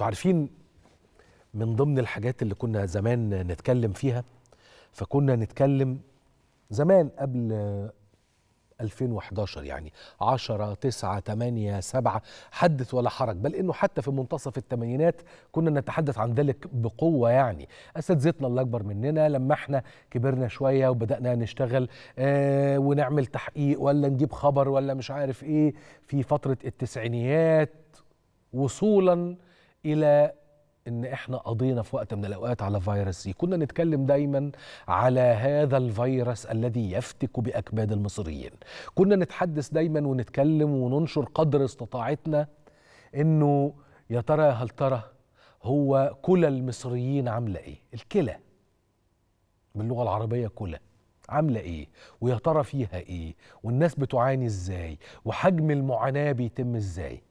أنتوا عارفين من ضمن الحاجات اللي كنا زمان نتكلم فيها فكنا نتكلم زمان قبل 2011 يعني 10 9 8 7 حدث ولا حرج. بل إنه حتى في منتصف الثمانينات كنا نتحدث عن ذلك بقوة يعني. اساتذتنا اللي أكبر مننا لما إحنا كبرنا شوية وبدأنا نشتغل آه ونعمل تحقيق ولا نجيب خبر ولا مش عارف إيه في فترة التسعينيات وصولا إلى إن إحنا قضينا في وقت من الأوقات على فيروس سي. كنا نتكلم دايما على هذا الفيروس الذي يفتك بأكباد المصريين. كنا نتحدث دايما ونتكلم وننشر قدر استطاعتنا إنه يا ترى هل ترى هو كلى المصريين عاملة إيه؟ الكلى باللغة العربية كلى عاملة إيه؟ ويا ترى فيها إيه؟ والناس بتعاني إزاي؟ وحجم المعاناة بيتم إزاي؟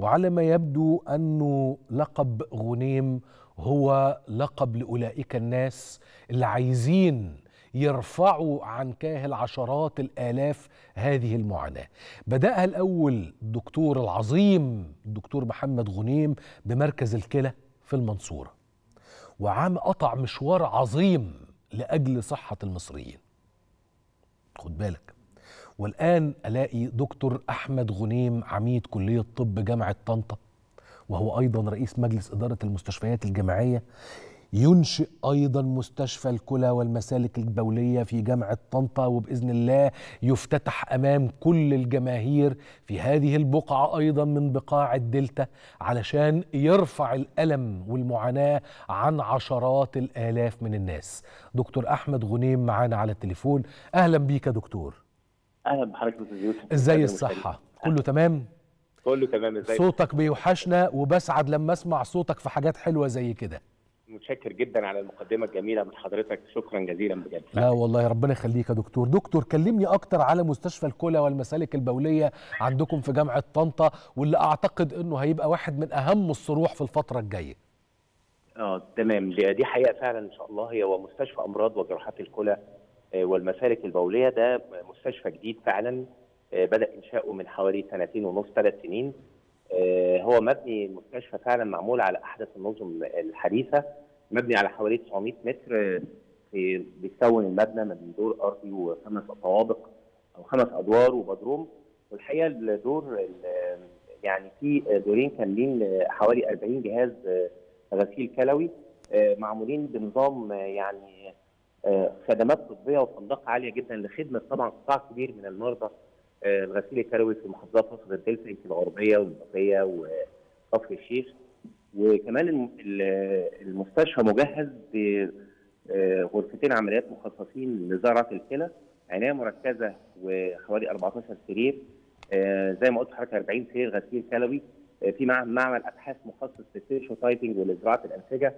وعلى ما يبدو أنه لقب غنيم هو لقب لأولئك الناس اللي عايزين يرفعوا عن كاهل عشرات الآلاف هذه المعاناة. بدأها الأول الدكتور العظيم الدكتور محمد غنيم بمركز الكلى في المنصورة وعام قطع مشوار عظيم لأجل صحة المصريين. خد بالك. والآن ألاقي دكتور أحمد غنيم عميد كلية طب جامعة طنطا وهو أيضا رئيس مجلس إدارة المستشفيات الجامعية ينشئ أيضا مستشفى الكلى والمسالك البولية في جامعة طنطا وبإذن الله يفتتح أمام كل الجماهير في هذه البقعة أيضا من بقاع الدلتا علشان يرفع الألم والمعاناة عن عشرات الآلاف من الناس. دكتور أحمد غنيم معانا على التليفون. أهلا بيك يا دكتور. أهلا بحضرتك يا أستاذ يوسف إزاي الصحة؟ كله تمام؟ كله تمام إزاي؟ صوتك بيوحشنا وبسعد لما أسمع صوتك في حاجات حلوة زي كده. متشكر جدا على المقدمة الجميلة من حضرتك. شكرا جزيلا بجد. لا والله ربنا يخليك يا دكتور. دكتور كلمني أكتر على مستشفى الكلى والمسالك البولية عندكم في جامعة طنطا واللي أعتقد إنه هيبقى واحد من أهم الصروح في الفترة الجاية. آه تمام. دي حقيقة فعلا إن شاء الله. هي ومستشفى أمراض وجراحات الكلى والمسالك البولية ده مستشفى جديد فعلا آه، بدأ إنشاؤه من حوالي سنتين ونص ثلاث سنين. آه، هو مبني المستشفى فعلا معمول على أحدث النظم الحديثة مبني على حوالي 900 متر آه، في بيتكون المبنى من دور أرضي وخمس طوابق أو خمس أدوار وبدروم. والحقيقة الدور ال- يعني في دورين كاملين حوالي 40 جهاز آه، غسيل كلوي آه، معمولين بنظام آه، يعني آه، خدمات طبية وتنظيق عالية جدا لخدمة طبعا قطاع كبير من المرضى. آه، الغسيل الكلوي في محافظات مصر الدلتا يمكن الغربيه والمنوفيه وكفر الشيخ وكمان الم- ال- المستشفى مجهز بغرفتين عمليات مخصصين لزراعة الكلى عناية مركزة وحوالي 14 سرير. آه، زي ما قلت لحضرتك 40 سرير غسيل كلوي. آه، في مع- معمل أبحاث مخصص لل tissue typing ولزراعة الأنسجة.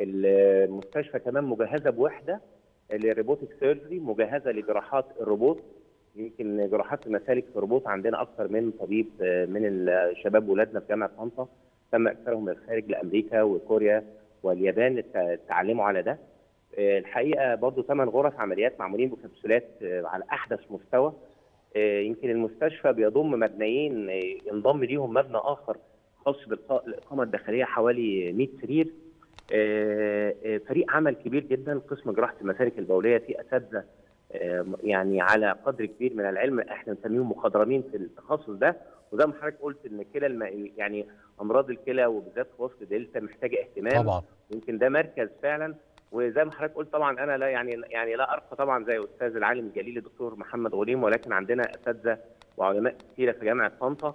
المستشفى كمان مجهزة بوحدة لل robotic surgery مجهزة لجراحات الروبوت. يمكن جراحات المسالك في الروبوت عندنا أكثر من طبيب آه، من الشباب ولادنا في جامعة طنطا. تم اكثرهم من الخارج لأمريكا وكوريا واليابان تعلموا على ده. آه، الحقيقة برضو ثمان غرف عمليات معمولين بكبسولات آه، على أحدث مستوى. يمكن المستشفى بيضم مبنيين ينضم ليهم مبنى آخر خاص بالإقامة الداخلية حوالي 100 سرير. فريق عمل كبير جدا. قسم جراحة المسالك البولية فيه أساتذة آه، يعني على قدر كبير من العلم. إحنا بنسميهم مخضرمين في التخصص ده. وزي ما حضرتك قلت إن كلى الم... يعني أمراض الكلى وبالذات في وسط دلتا محتاجة اهتمام. طبعا. يمكن ده مركز فعلا. وزي ما حضرتك قلت طبعا أنا لا يعني يعني لا أرقى طبعا زي أستاذ العالم الجليل الدكتور محمد غليم. ولكن عندنا أساتذة وعلماء كثيره في جامعة طنطا.